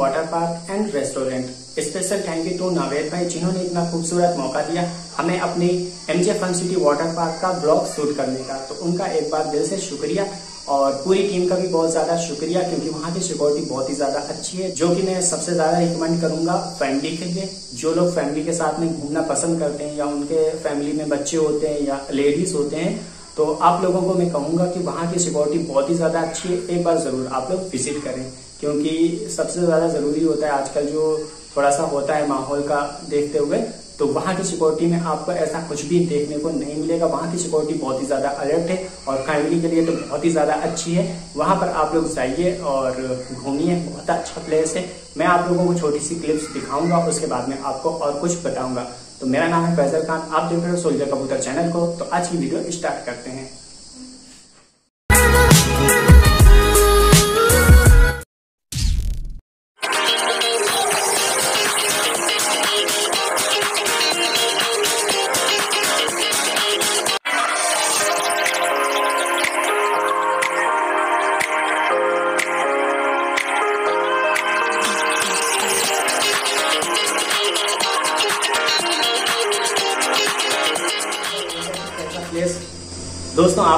Water park and restaurant special thank you to Naved भाई जिन्होंने इतना खूबसूरत मौका दिया हमें अपने MJ fun city water park का ब्लॉग शूट करने का। तो उनका एक बार दिल से शुक्रिया और पूरी टीम का भी बहुत ज़्यादा शुक्रिया क्योंकि वहाँ की सिक्योरिटी बहुत ही ज़्यादा अच्छी है, जो कि मैं सबसे ज़्यादा रिकमेंड करूँगा फैमिली के लिए। जो लोग फैमिली के साथ में घूमना पसंद करते हैं या उनके फैमिली में बच्चे होते हैं या लेडीज़ होते हैं तो आप लोगों को मैं कहूँगा कि वहाँ की सिक्योरिटी बहुत ही ज़्यादा अच्छी है। एक बार ज़रूर आप लोग विज़िट करें। क्योंकि सबसे ज़्यादा ज़रूरी होता है आजकल जो थोड़ा सा होता है माहौल का देखते हुए तो वहाँ की सिक्योरिटी में आपको ऐसा कुछ भी देखने को नहीं मिलेगा। वहाँ की सिक्योरिटी बहुत ही ज़्यादा अलर्ट है और फैमिली के लिए तो बहुत ही ज़्यादा अच्छी है। वहाँ पर आप लोग जाइए और घूमिए, बहुत अच्छा प्लेस है। मैं आप लोगों को छोटी सी क्लिप्स दिखाऊँगा, उसके बाद में आपको और कुछ बताऊँगा। तो मेरा नाम है फैजल खान, आप देख रहे हो सोल्जर कबूतर चैनल को। तो आज की वीडियो स्टार्ट करते हैं।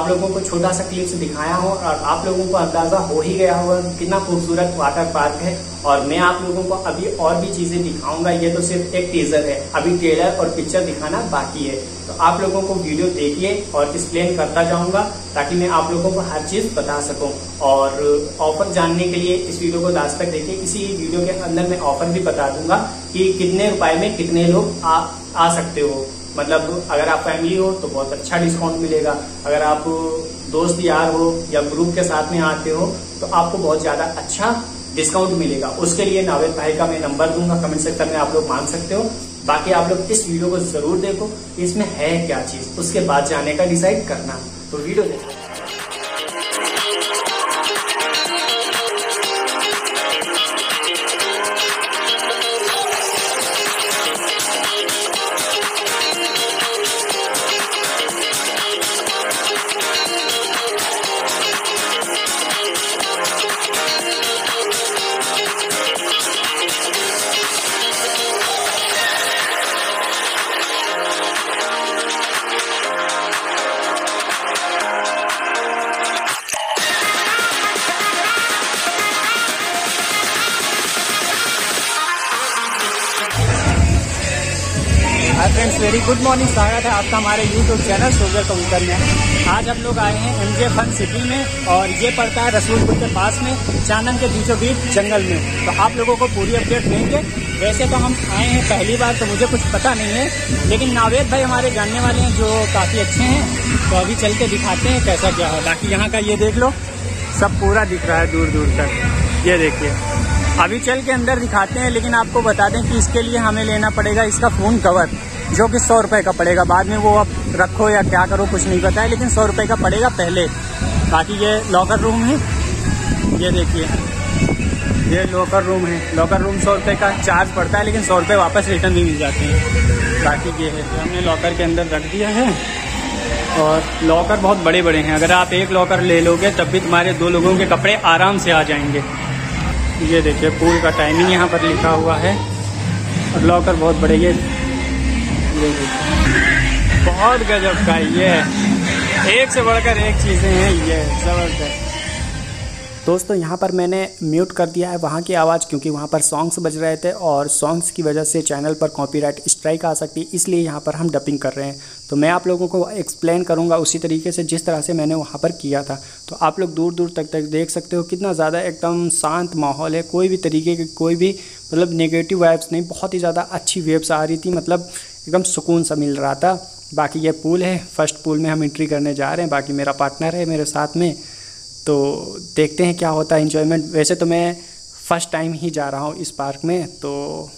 आप लोगों को छोटा सा क्लिप्स दिखाया हो और आप लोगों को अंदाज़ा हो ही गया होगा कितना खूबसूरत वाटर पार्क है। और मैं आप लोगों को अभी और भी चीज़ें दिखाऊँगा। ये तो सिर्फ़ एक टीजर है। अभी ट्रेलर और पिक्चर दिखाना बाकी है। तो आप लोगों को वीडियो देखिए और एक्सप्लेन करता जाऊँगा ताकि मैं आप लोगों को हर चीज़ बता सकूँ। और ऑफ़र जानने के लिए इस वीडियो को लास्ट तक देखिए। इसी वीडियो के अंदर मैं ऑफ़र भी बता दूँगा कि कितने रुपए में कितने लोग आ, आ सकते हो। मतलब अगर आप फैमिली हो तो बहुत अच्छा डिस्काउंट मिलेगा। अगर आप दोस्त यार हो या ग्रुप के साथ में आते हो तो आपको बहुत ज़्यादा अच्छा डिस्काउंट मिलेगा। उसके लिए नावेद भाई का मैं नंबर दूँगा कमेंट सेक्टर में आप लोग मांग सकते हो। बाकी आप लोग इस वीडियो को ज़रूर देखो, इसमें है क्या चीज़? उसके बाद जाने का डिसाइड करना। तो वीडियो देखो। फ्रेंड्स वेरी गुड मॉर्निंग स्वागत है आपका हमारे यूट्यूब चैनल सोजर कबूतर में। आज हम लोग आए हैं एमजे फन सिटी में और ये पड़ता है रसूलपुर के पास में, चांदन के बीचों बीच जंगल में। तो आप लोगों को पूरी अपडेट देंगे। वैसे तो हम आए हैं पहली बार तो मुझे कुछ पता नहीं है। लेकिन नावेद भाई हमारे जानने वाले हैं, जो काफ़ी अच्छे हैं। तो अभी चल के दिखाते हैं कैसा क्या है। बाकी यहाँ का ये देख लो। सब पूरा दिख रहा है दूर दूर तक। ये देखिए। अभी चल के अंदर दिखाते हैं, लेकिन आपको बता दें कि इसके लिए हमें लेना पड़ेगा इसका फ़ोन कवर जो कि सौ रुपए का पड़ेगा। बाद में वो आप रखो या क्या करो, कुछ नहीं पता है, लेकिन सौ रुपए का पड़ेगा पहले। बाकी ये लॉकर रूम है। ये देखिए। ये लॉकर रूम है। लॉकर रूम सौ रुपए का चार्ज पड़ता है, लेकिन सौ रुपए वापस रिटर्न भी मिल जाते हैं। बाकी ये है हमने लॉकर के अंदर रख दिया है। और लॉकर बहुत बड़े बड़े हैं। अगर आप एक लॉकर ले लोगे, तब भी तुम्हारे दो लोगों के कपड़े आराम से आ जाएँगे। ये देखिए पूल का टाइमिंग यहाँ पर लिखा हुआ है। और लॉकर बहुत बड़े, ये बहुत गजब का ये एक से बढ़कर एक चीज़ें हैं ये, ज़बरदस्त। दोस्तों, यहाँ पर मैंने म्यूट कर दिया है वहाँ की आवाज़ क्योंकि वहाँ पर सॉन्ग्स बज रहे थे और सॉन्ग्स की वजह से चैनल पर कॉपीराइट स्ट्राइक आ सकती है, इसलिए यहाँ पर हम डबिंग कर रहे हैं। तो मैं आप लोगों को एक्सप्लेन करूँगा उसी तरीके से जिस तरह से मैंने वहाँ पर किया था। तो आप लोग दूर दूर तक तक देख सकते हो कितना ज़्यादा एकदम शांत माहौल है। कोई भी तरीके की, कोई भी मतलब नेगेटिव वाइब्स नहीं, बहुत ही ज़्यादा अच्छी वेब्स आ रही थी। मतलब एकदम सुकून सा मिल रहा था। बाकी ये पूल है, फ़र्स्ट पूल में हम एंट्री करने जा रहे हैं, बाकी मेरा पार्टनर है मेरे साथ में। तो देखते हैं क्या होता है इन्जॉयमेंट वैसे तो मैं फ़र्स्ट टाइम ही जा रहा हूँ इस पार्क में तो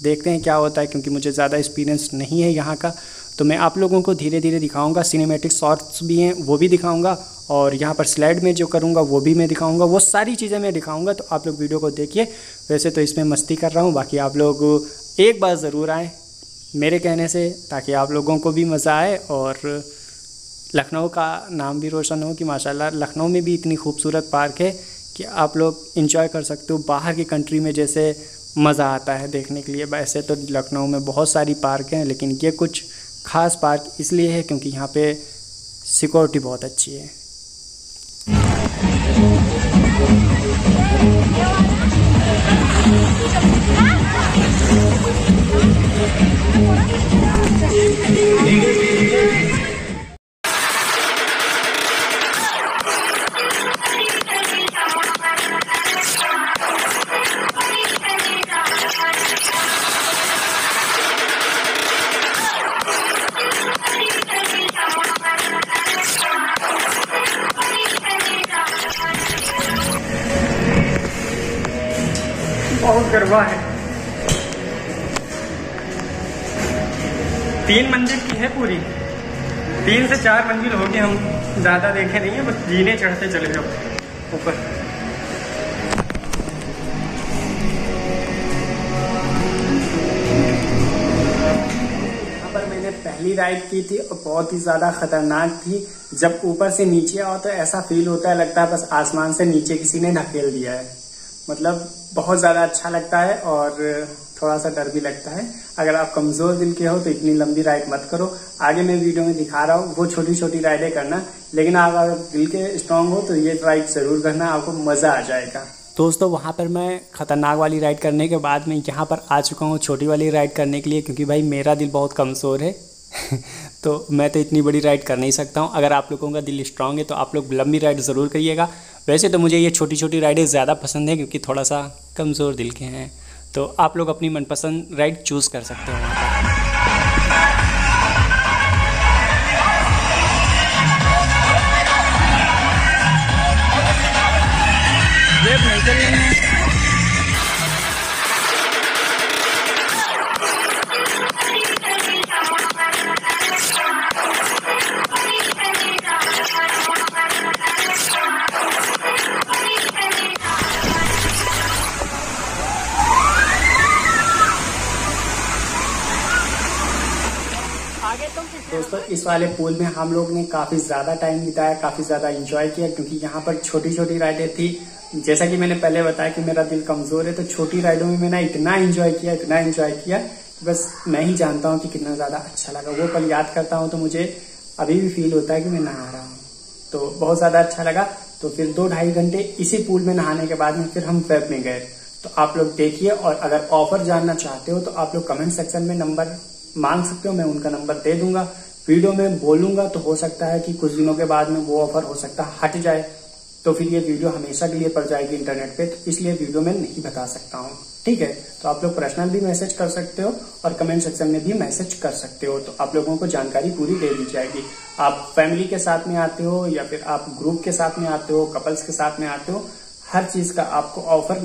देखते हैं क्या होता है क्योंकि मुझे ज़्यादा एक्सपीरियंस नहीं है यहाँ का। तो मैं आप लोगों को धीरे धीरे दिखाऊँगा सिनेमेटिक शॉर्ट्स भी हैं, वो भी दिखाऊँगा और यहाँ पर स्लाइड में जो करूँगा, वो भी मैं दिखाऊँगा। वो सारी चीज़ें मैं दिखाऊँगा तो आप लोग वीडियो को देखिए। वैसे तो इसमें मस्ती कर रहा हूँ, बाकी आप लोग एक बार ज़रूर आएँ। मेरे कहने से, ताकि आप लोगों को भी मज़ा आए और लखनऊ का नाम भी रोशन हो कि माशाल्लाह लखनऊ में भी इतनी खूबसूरत पार्क है कि आप लोग इंजॉय कर सकते हो बाहर की कंट्री में जैसे मज़ा आता है देखने के लिए। वैसे तो लखनऊ में बहुत सारी पार्क हैं, लेकिन ये कुछ ख़ास पार्क इसलिए है क्योंकि यहाँ पे सिक्योरिटी बहुत अच्छी है। बहुत गरबा है। तीन मंजिल की है पूरी। तीन से चार मंजिल होगी, हम ज़्यादा देखे नहीं है, बस जीने चढ़ते चले जाओ, ऊपर। पहली राइड की थी और बहुत ही ज़्यादा खतरनाक थी। जब ऊपर से नीचे आओ तो ऐसा फील होता है, लगता है बस आसमान से नीचे किसी ने ढकेल दिया है। मतलब बहुत ज़्यादा अच्छा लगता है और थोड़ा सा डर भी लगता है। अगर आप कमज़ोर दिल के हो तो इतनी लंबी राइड मत करो। आगे मैं वीडियो में दिखा रहा हूँ, वो छोटी छोटी राइडें करना। लेकिन आप अगर दिल के स्ट्रांग हो तो ये राइड ज़रूर करना, आपको मज़ा आ जाएगा। दोस्तों, वहाँ पर मैं खतरनाक वाली राइड करने के बाद मैं यहाँ पर आ चुका हूँ, छोटी वाली राइड करने के लिए, क्योंकि भाई मेरा दिल बहुत कमज़ोर है। तो मैं तो इतनी बड़ी राइड कर नहीं सकता हूँ। अगर आप लोगों का दिल स्ट्रांग है तो आप लोग लंबी राइड ज़रूर करिएगा। वैसे तो मुझे ये छोटी छोटी राइडें ज़्यादा पसंद हैं, क्योंकि थोड़ा सा कमज़ोर दिल के हैं। तो आप लोग अपनी मनपसंद राइड चूज़ कर सकते हो दोस्तों इस वाले पूल में हम लोग ने काफ़ी ज़्यादा टाइम बिताया, काफ़ी ज़्यादा इंजॉय किया, क्योंकि यहाँ पर छोटी छोटी राइडें थी। जैसा कि मैंने पहले बताया कि मेरा दिल कमज़ोर है तो छोटी राइडों में मैंने इतना एंजॉय किया, इतना एंजॉय किया बस मैं ही जानता हूँ कि कितना ज़्यादा अच्छा लगा। वो पल याद करता हूँ तो मुझे अभी भी फील होता है कि मैं नहा रहा हूँ। तो बहुत ज़्यादा अच्छा लगा। तो फिर दो ढाई घंटे इसी पूल में नहाने के बाद में फिर हम वेब में गए। तो आप लोग देखिए और अगर ऑफ़र जानना चाहते हो तो आप लोग कमेंट सेक्शन में नंबर मांग सकते हो, मैं उनका नंबर दे दूँगा। वीडियो में बोलूँगा तो हो सकता है कि कुछ दिनों के बाद में वो ऑफ़र हो सकता है हट जाए। तो फिर ये वीडियो हमेशा के लिए पड़ जाएगी इंटरनेट पे तो इसलिए वीडियो में नहीं बता सकता हूँ। ठीक है? तो आप लोग पर्सनल भी मैसेज कर सकते हो और कमेंट सेक्शन में भी मैसेज कर सकते हो। तो आप लोगों को जानकारी पूरी दे दी जाएगी। आप फैमिली के साथ में आते हो या फिर आप ग्रुप के साथ में आते हो कपल्स के साथ में आते हो, हर चीज़ का आपको ऑफ़र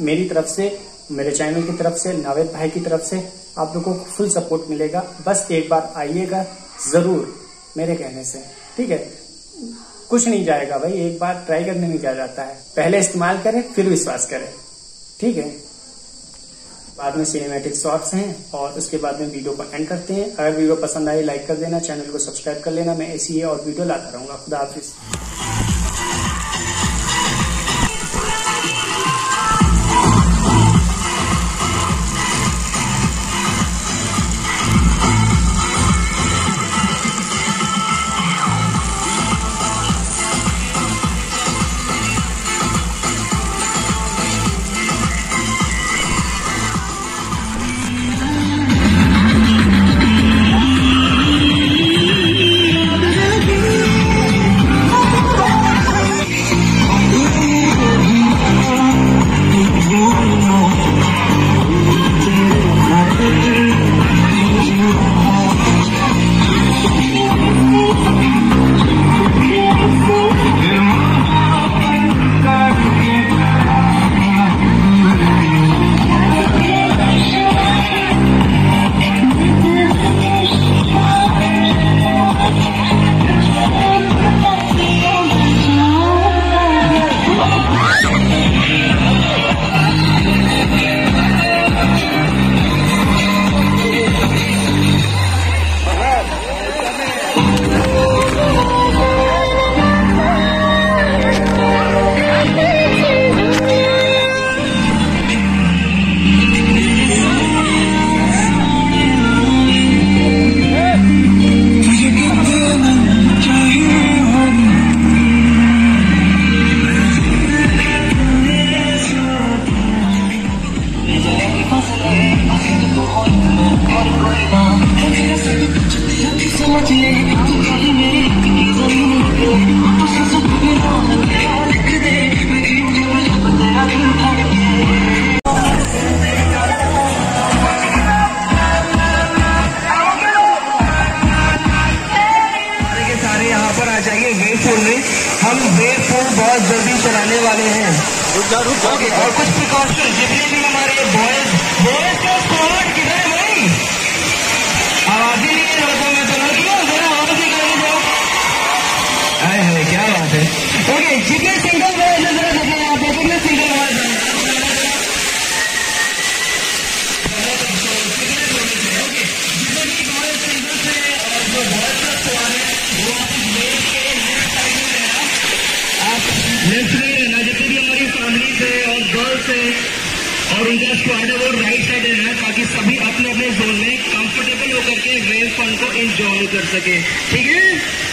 मेरी तरफ़ से, मेरे चैनल की तरफ़ से, नावेद भाई की तरफ़ से आप लोगों को फुल सपोर्ट मिलेगा। बस एक बार आइएगा ज़रूर, मेरे कहने से। ठीक है? कुछ नहीं जाएगा भाई, एक बार ट्राई करने में क्या जाता है। पहले इस्तेमाल करें, फिर विश्वास करें। ठीक है? बाद में सिनेमेटिक शॉर्ट्स हैं, और उसके बाद में वीडियो को एंड करते हैं। अगर वीडियो पसंद आई लाइक कर देना चैनल को सब्सक्राइब कर लेना। मैं ऐसी और वीडियो लाता रहूँगा। खुदा हाफिज। 今天 और उनका स्क्वाड है, वो राइट साइड है, ताकि सभी अपने अपने जोन में कंफर्टेबल होकर के वेव फंड को इंजॉय कर सके। ठीक है?